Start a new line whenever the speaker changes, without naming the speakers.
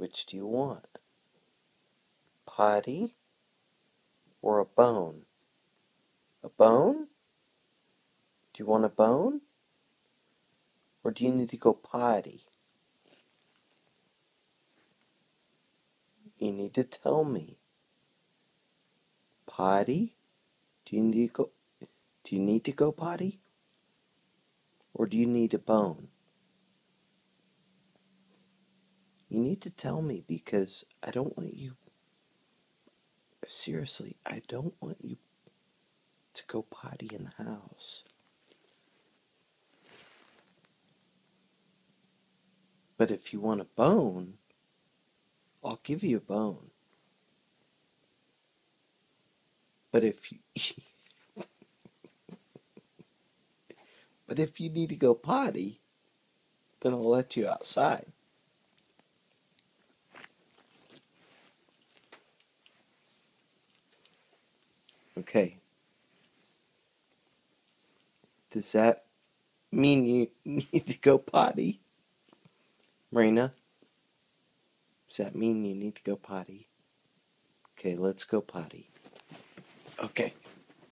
Which do you want? Potty or a bone? A bone? Do you want a bone? Or do you need to go potty? You need to tell me. Potty? Do you need to go do you need to go potty? Or do you need a bone? You need to tell me because I don't want you seriously, I don't want you to go potty in the house. But if you want a bone, I'll give you a bone. But if you But if you need to go potty, then I'll let you outside. Okay. Does that mean you need to go potty? Marina? Does that mean you need to go potty? Okay, let's go potty. Okay.